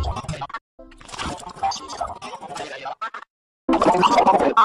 I'm sorry.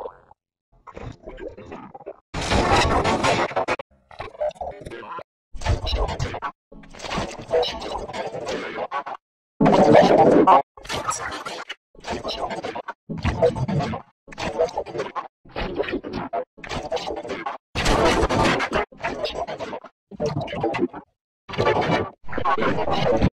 I'm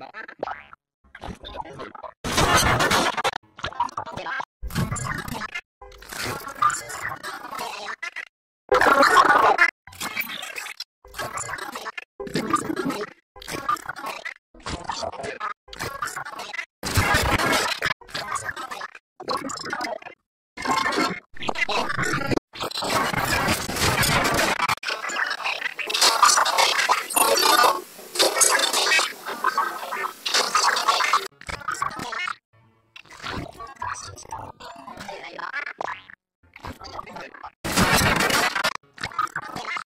Bye.